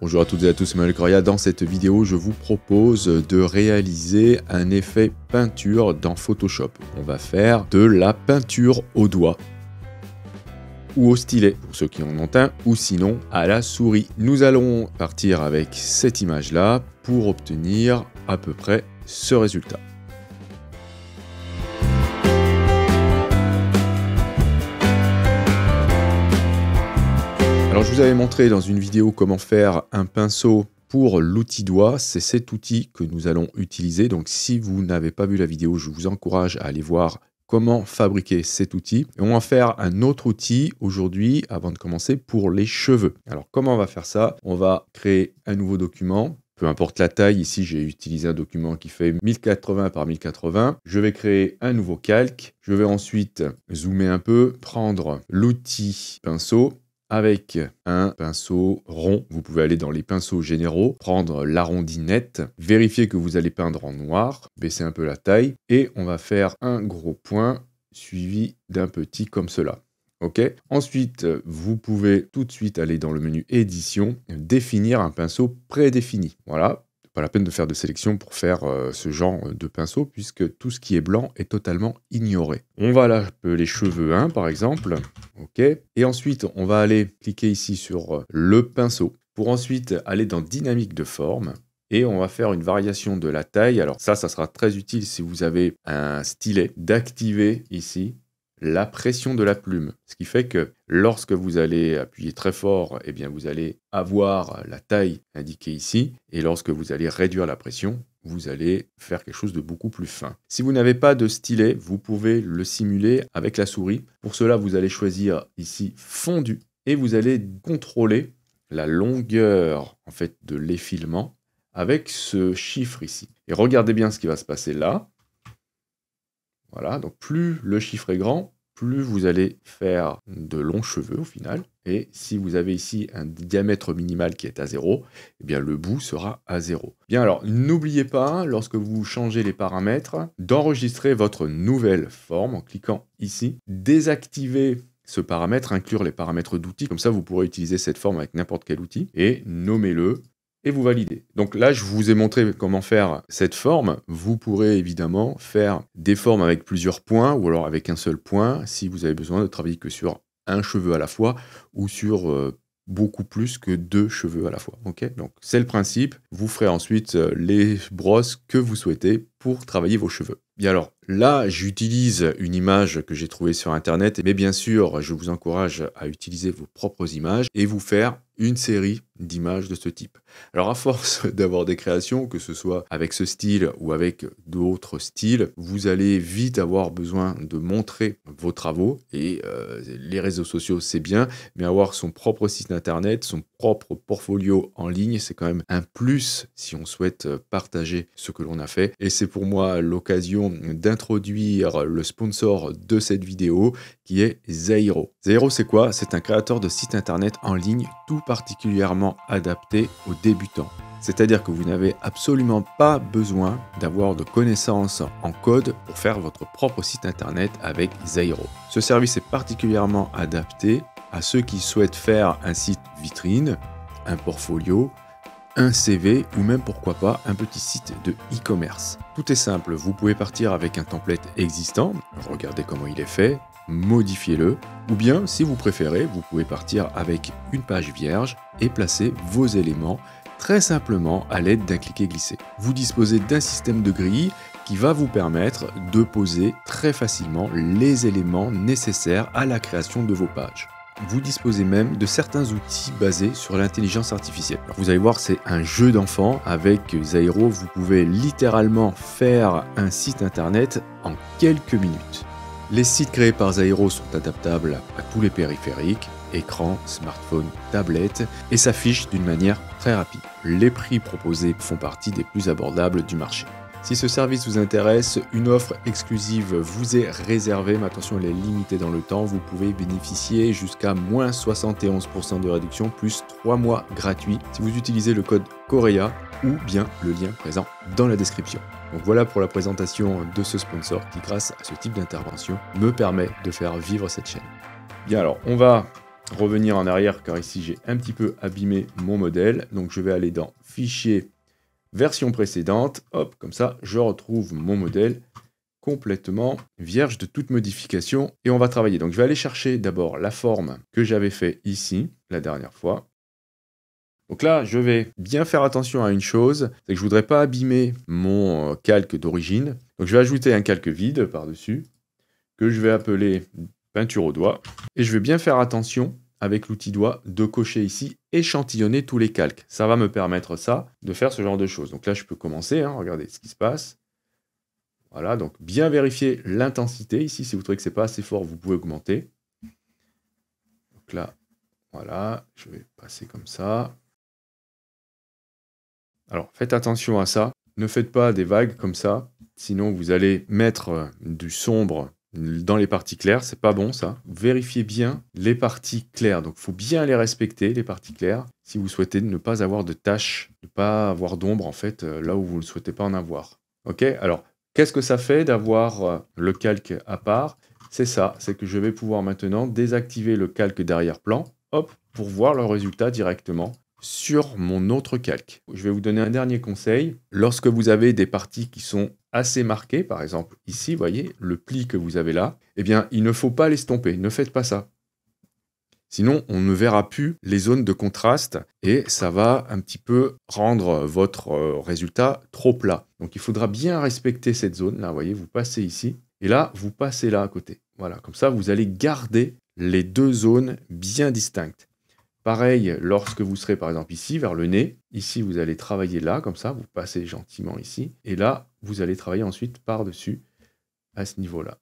Bonjour à toutes et à tous, c'est Manuel Coria. Dans cette vidéo, je vous propose de réaliser un effet peinture dans Photoshop. On va faire de la peinture au doigt ou au stylet, pour ceux qui en ont un, ou sinon à la souris. Nous allons partir avec cette image-là pour obtenir à peu près ce résultat. Alors je vous avais montré dans une vidéo comment faire un pinceau pour l'outil doigt, c'est cet outil que nous allons utiliser. Donc si vous n'avez pas vu la vidéo, je vous encourage à aller voir comment fabriquer cet outil. Et on va faire un autre outil aujourd'hui avant de commencer pour les cheveux. Alors comment on va faire ça? On va créer un nouveau document. Peu importe la taille, ici j'ai utilisé un document qui fait 1080 par 1080. Je vais créer un nouveau calque. Je vais ensuite zoomer un peu, prendre l'outil pinceau avec un pinceau rond. Vous pouvez aller dans les pinceaux généraux, prendre l'arrondinette, vérifier que vous allez peindre en noir, baisser un peu la taille, et on va faire un gros point suivi d'un petit comme cela. Ensuite, vous pouvez tout de suite aller dans le menu édition, définir un pinceau prédéfini. Voilà, pas la peine de faire de sélection pour faire euh, ce genre de pinceau, puisque tout ce qui est blanc est totalement ignoré. On va l'appeler cheveux 1, par exemple. OK. Et ensuite, on va aller cliquer ici sur euh, le pinceau, pour ensuite aller dans dynamique de forme. Et on va faire une variation de la taille. Alors ça, ça sera très utile si vous avez un stylet, d'activer ici la pression de la plume. Ce qui fait que lorsque vous allez appuyer très fort, eh bien vous allez avoir la taille indiquée ici. Et lorsque vous allez réduire la pression, vous allez faire quelque chose de beaucoup plus fin. Si vous n'avez pas de stylet, vous pouvez le simuler avec la souris. Pour cela, vous allez choisir ici fondu et vous allez contrôler la longueur en fait de l'effilement avec ce chiffre ici. Et regardez bien ce qui va se passer là. Voilà, donc plus le chiffre est grand, plus vous allez faire de longs cheveux au final. Et si vous avez ici un diamètre minimal qui est à 0, eh bien le bout sera à 0. Bien alors, n'oubliez pas, lorsque vous changez les paramètres, d'enregistrer votre nouvelle forme en cliquant ici. Désactiver ce paramètre, inclure les paramètres d'outils, comme ça vous pourrez utiliser cette forme avec n'importe quel outil, et nommez-le et vous validez. Donc là, je vous ai montré comment faire cette forme. Vous pourrez évidemment faire des formes avec plusieurs points ou alors avec un seul point si vous avez besoin de travailler que sur un cheveu à la fois ou sur euh, beaucoup plus que deux cheveux à la fois. Ok? Donc c'est le principe. Vous ferez ensuite euh, les brosses que vous souhaitez pour travailler vos cheveux. Bien alors, là, j'utilise une image que j'ai trouvée sur Internet, mais bien sûr, je vous encourage à utiliser vos propres images et vous faire une série d'images de ce type. Alors à force d'avoir des créations, que ce soit avec ce style ou avec d'autres styles, vous allez vite avoir besoin de montrer vos travaux et euh, les réseaux sociaux c'est bien, mais avoir son propre site internet, son propre portfolio en ligne, c'est quand même un plus si on souhaite partager ce que l'on a fait. Et c'est pour moi l'occasion d'introduire le sponsor de cette vidéo qui est Zairo. Zairo c'est quoi? C'est un créateur de site internet en ligne tout particulièrement adapté aux débutants. C'est-à-dire que vous n'avez absolument pas besoin d'avoir de connaissances en code pour faire votre propre site internet avec Zairo. Ce service est particulièrement adapté à ceux qui souhaitent faire un site vitrine, un portfolio, un CV ou même pourquoi pas un petit site de e-commerce. Tout est simple, vous pouvez partir avec un template existant, regardez comment il est fait, modifiez-le, ou bien si vous préférez, vous pouvez partir avec une page vierge et placer vos éléments très simplement à l'aide d'un cliquet-glissé. Vous disposez d'un système de grille qui va vous permettre de poser très facilement les éléments nécessaires à la création de vos pages. Vous disposez même de certains outils basés sur l'intelligence artificielle. vous allez voir, c'est un jeu d'enfant. Avec Zairo, vous pouvez littéralement faire un site internet en quelques minutes. Les sites créés par Zairo sont adaptables à tous les périphériques, écran, smartphone, tablette, et s'affichent d'une manière très rapide. Les prix proposés font partie des plus abordables du marché. Si ce service vous intéresse, une offre exclusive vous est réservée, mais attention, elle est limitée dans le temps. Vous pouvez bénéficier jusqu'à moins 71% de réduction, plus 3 mois gratuits si vous utilisez le code COREA ou bien le lien présent dans la description. Donc voilà pour la présentation de ce sponsor qui, grâce à ce type d'intervention, me permet de faire vivre cette chaîne. Bien alors, on va revenir en arrière car ici j'ai un petit peu abîmé mon modèle. Donc je vais aller dans Fichier, version précédente. Hop, comme ça, je retrouve mon modèle complètement vierge de toute modification et on va travailler. Donc je vais aller chercher d'abord la forme que j'avais fait ici la dernière fois. Donc là, je vais bien faire attention à une chose, c'est que je voudrais pas abîmer mon euh, calque d'origine. Donc je vais ajouter un calque vide par-dessus que je vais appeler peinture au doigt et je vais bien faire attention avec l'outil doigt de cocher ici échantillonner tous les calques. Ça va me permettre ça de faire ce genre de choses. Donc là, je peux commencer, hein, regardez ce qui se passe. Voilà, donc bien vérifier l'intensité. Ici, si vous trouvez que ce n'est pas assez fort, vous pouvez augmenter. Donc là, voilà, je vais passer comme ça. Alors, faites attention à ça. Ne faites pas des vagues comme ça, sinon vous allez mettre euh, du sombre dans les parties claires, c'est pas bon ça. Vérifiez bien les parties claires. Donc il faut bien les respecter, les parties claires, si vous souhaitez ne pas avoir de taches, ne pas avoir d'ombre en fait, euh, là où vous ne souhaitez pas en avoir. Ok? Alors, Qu'est-ce que ça fait d'avoir euh, le calque à part? C'est ça, c'est que je vais pouvoir maintenant désactiver le calque d'arrière-plan, hop, pour voir le résultat directement sur mon autre calque. Je vais vous donner un dernier conseil. Lorsque vous avez des parties qui sont assez marquées, par exemple ici, vous voyez, le pli que vous avez là, eh bien, il ne faut pas l'estomper. Ne faites pas ça. Sinon, on ne verra plus les zones de contraste et ça va un petit peu rendre votre euh, résultat trop plat. Donc il faudra bien respecter cette zone. Là, voyez, vous passez ici et là, vous passez là à côté. Voilà, comme ça, vous allez garder les deux zones bien distinctes. Pareil, lorsque vous serez par exemple ici, vers le nez, ici vous allez travailler là, comme ça, vous passez gentiment ici, et là, vous allez travailler ensuite par-dessus à ce niveau-là.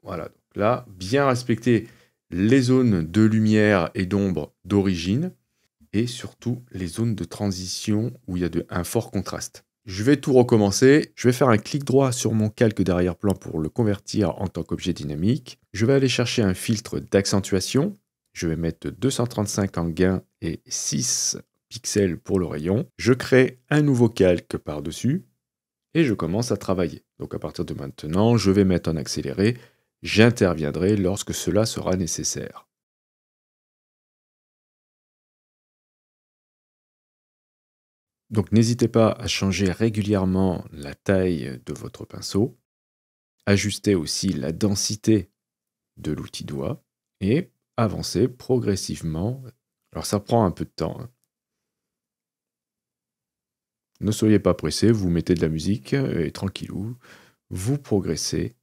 Voilà, donc là, bien respecter les zones de lumière et d'ombre d'origine, et surtout les zones de transition où il y a un fort contraste. Je vais tout recommencer. Je vais faire un clic droit sur mon calque d'arrière-plan pour le convertir en tant qu'objet dynamique. Je vais aller chercher un filtre d'accentuation. Je vais mettre 235 en gain et 6 pixels pour le rayon. Je crée un nouveau calque par-dessus et je commence à travailler. Donc à partir de maintenant, je vais mettre en accéléré J'interviendrai lorsque cela sera nécessaire. Donc n'hésitez pas à changer régulièrement la taille de votre pinceau, ajuster aussi la densité de l'outil doigt et avancer progressivement. Alors ça prend un peu de temps. Hein. Ne soyez pas pressé, vous mettez de la musique et tranquillou, vous progressez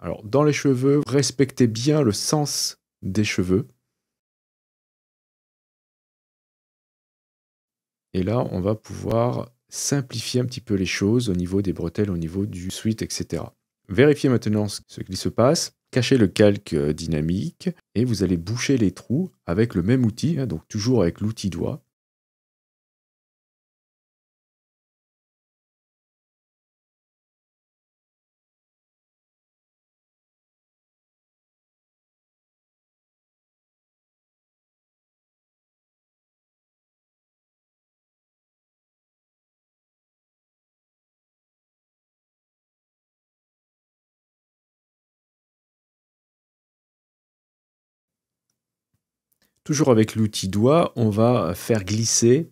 Alors, dans les cheveux, respectez bien le sens des cheveux. Et là, on va pouvoir simplifier un petit peu les choses au niveau des bretelles, au niveau du suite, etc. Vérifiez maintenant ce qui se passe. Cachez le calque dynamique et vous allez boucher les trous avec le même outil, hein, donc toujours avec l'outil doigt. Toujours avec l'outil doigt, on va faire glisser,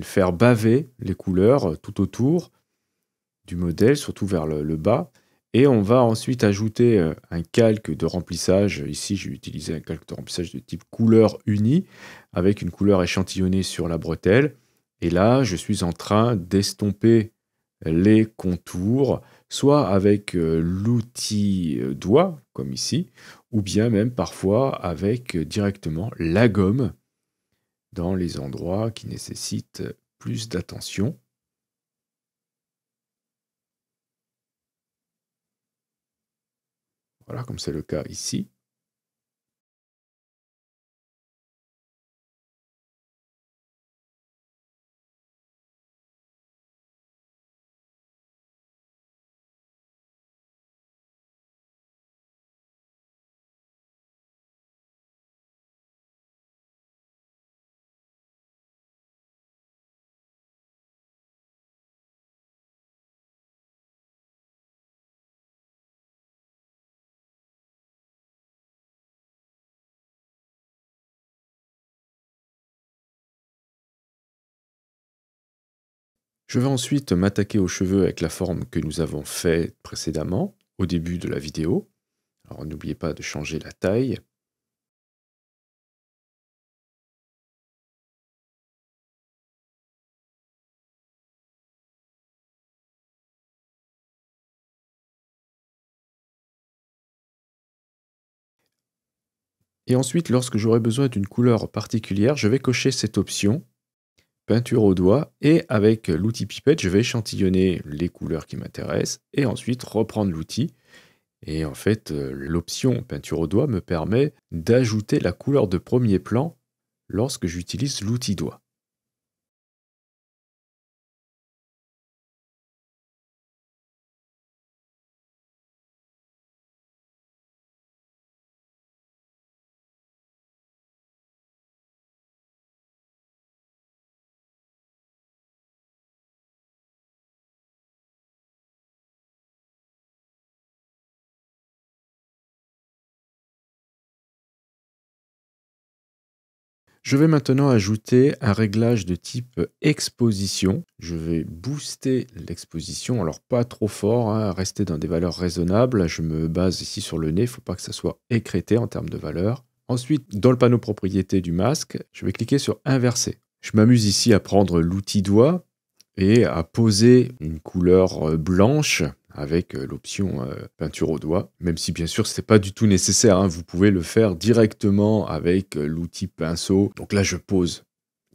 faire baver les couleurs tout autour du modèle, surtout vers le, bas. Et on va ensuite ajouter euh, un calque de remplissage. Ici, j'ai utilisé un calque de remplissage de type couleur unie, avec une couleur échantillonnée sur la bretelle. Et là, je suis en train d'estomper les contours, soit avec euh, l'outil euh, doigt, comme ici, ou bien même parfois avec directement la gomme dans les endroits qui nécessitent plus d'attention. Voilà, comme c'est le cas ici. Je vais ensuite m'attaquer aux cheveux avec la forme que nous avons fait précédemment, au début de la vidéo. Alors n'oubliez pas de changer la taille. Et ensuite, lorsque j'aurai besoin d'une couleur particulière, je vais cocher cette option peinture au doigt et avec l'outil pipette, je vais échantillonner les couleurs qui m'intéressent et ensuite reprendre l'outil. Et en fait, euh, l'option peinture au doigt me permet d'ajouter la couleur de premier plan lorsque j'utilise l'outil doigt. Je vais maintenant ajouter un réglage de type exposition. Je vais booster l'exposition, alors pas trop fort, hein, rester dans des valeurs raisonnables. Je me base ici sur le nez, il ne faut pas que ça soit écrété en termes de valeur. Ensuite, dans le panneau propriété du masque, je vais cliquer sur inverser. Je m'amuse ici à prendre l'outil doigt et à poser une couleur blanche avec euh, l'option euh, peinture au doigt, même si bien sûr ce n'est pas du tout nécessaire, hein. vous pouvez le faire directement avec euh, l'outil pinceau. Donc là je pose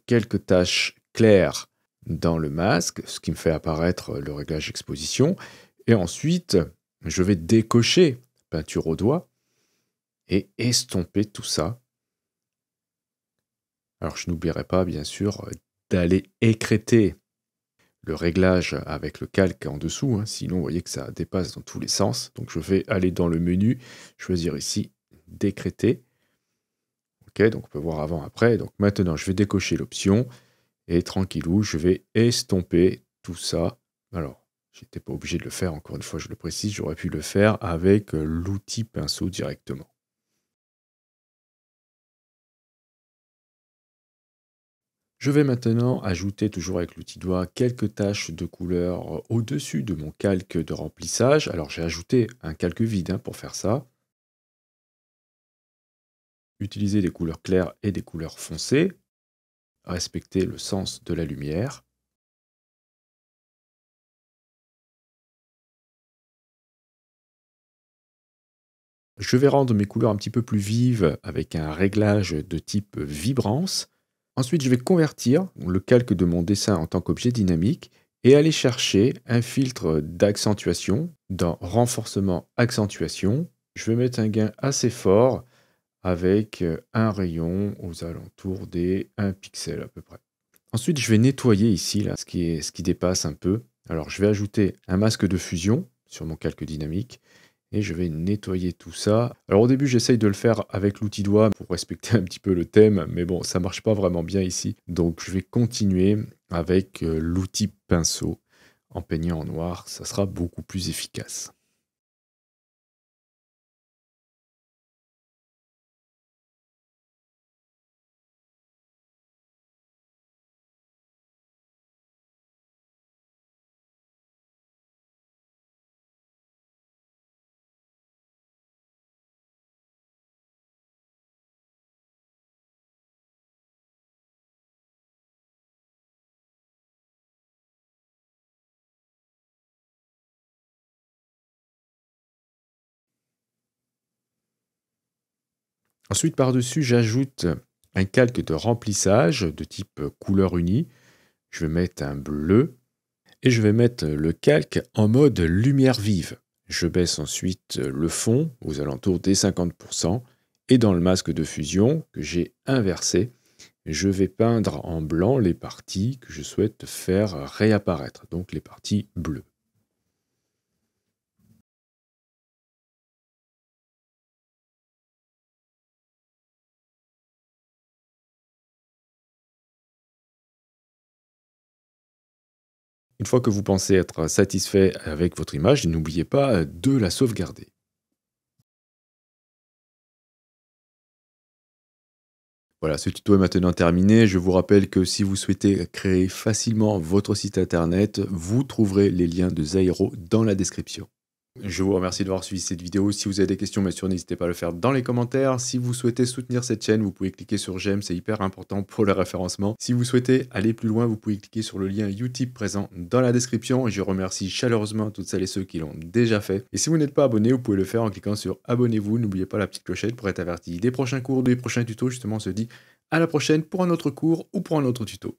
quelques taches claires dans le masque, ce qui me fait apparaître le réglage exposition, et ensuite je vais décocher peinture au doigt et estomper tout ça. Alors je n'oublierai pas bien sûr d'aller écréter le réglage avec le calque en dessous, hein. sinon vous voyez que ça dépasse dans tous les sens. Donc je vais aller dans le menu, choisir ici décréter. Ok, donc on peut voir avant, après. Donc maintenant je vais décocher l'option et tranquillou, je vais estomper tout ça. Alors, j'étais pas obligé de le faire, encore une fois je le précise, j'aurais pu le faire avec l'outil pinceau directement. Je vais maintenant ajouter, toujours avec l'outil doigt, quelques taches de couleur au-dessus de mon calque de remplissage. Alors j'ai ajouté un calque vide hein, pour faire ça. Utiliser des couleurs claires et des couleurs foncées. Respecter le sens de la lumière. Je vais rendre mes couleurs un petit peu plus vives avec un réglage de type vibrance. Ensuite, je vais convertir le calque de mon dessin en tant qu'objet dynamique et aller chercher un filtre d'accentuation dans renforcement accentuation. Je vais mettre un gain assez fort avec un rayon aux alentours des 1 pixel à peu près. Ensuite, je vais nettoyer ici ce qui dépasse un peu. Alors, je vais ajouter un masque de fusion sur mon calque dynamique et je vais nettoyer tout ça. Alors au début, j'essaye de le faire avec l'outil doigt pour respecter un petit peu le thème, mais bon, ça marche pas vraiment bien ici. Donc je vais continuer avec euh, l'outil pinceau en peignant en noir, ça sera beaucoup plus efficace. Ensuite, par-dessus, j'ajoute un calque de remplissage de type couleur unie. Je vais mettre un bleu et je vais mettre le calque en mode lumière vive. Je baisse ensuite le fond aux alentours des 50% et dans le masque de fusion que j'ai inversé, je vais peindre en blanc les parties que je souhaite faire réapparaître, donc les parties bleues. Une fois que vous pensez être satisfait avec votre image, n'oubliez pas de la sauvegarder. Voilà, ce tuto est maintenant terminé. Je vous rappelle que si vous souhaitez créer facilement votre site internet, vous trouverez les liens de Zairo dans la description. Je vous remercie d'avoir suivi cette vidéo. Si vous avez des questions, bien sûr, n'hésitez pas à le faire dans les commentaires. Si vous souhaitez soutenir cette chaîne, vous pouvez cliquer sur j'aime, c'est hyper important pour le référencement. Si vous souhaitez aller plus loin, vous pouvez cliquer sur le lien Utip présent dans la description. Je remercie chaleureusement toutes celles et ceux qui l'ont déjà fait. Et si vous n'êtes pas abonné, vous pouvez le faire en cliquant sur abonnez-vous. N'oubliez pas la petite clochette pour être averti des prochains cours, des prochains tutos. Justement, on se dit à la prochaine pour un autre cours ou pour un autre tuto.